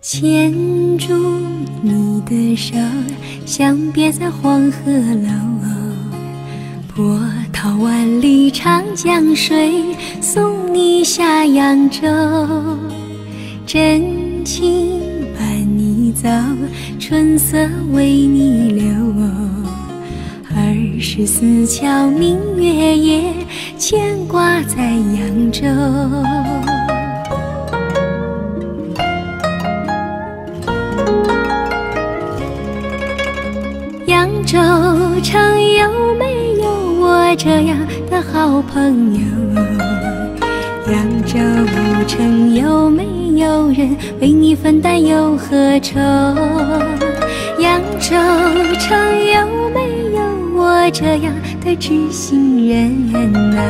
牵住你的手，相别在黄鹤楼。波涛万里长江水，送你下扬州。真情伴你走，春色为你留。二十四桥明月夜，牵挂在扬州。扬州城有没有我这样的好朋友？扬州城有没有人为你分担忧和愁？扬州城有没有我这样的知心人啊？